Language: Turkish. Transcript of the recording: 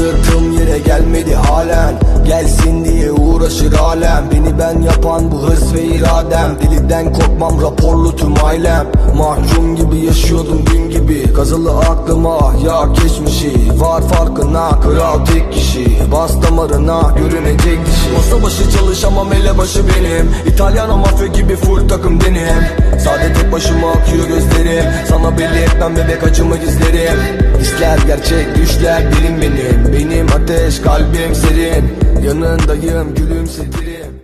sırtım yere gelmedi halen. Gelsin diye uğraşır alem. Beni ben yapan bu hırs ve iradem. Deliden korkmam raporlu tüm ailem. Mahkum gibi yaşıyordum gün gibi. Kazılı aklıma ya geçmişi. Var farkına kral tek kişi. Bas damarına görünecek dişi Masa başı çalışamam elebaşı benim. İtalyan mafya gibi full takım denim. Sade tek başıma akıyor gözlerim. Sana belli etmem bebek acımı gizlerim. Hisler gerçek düşler derin benim. Benim ateş kalbim serin. Yanındayım gülümsedirim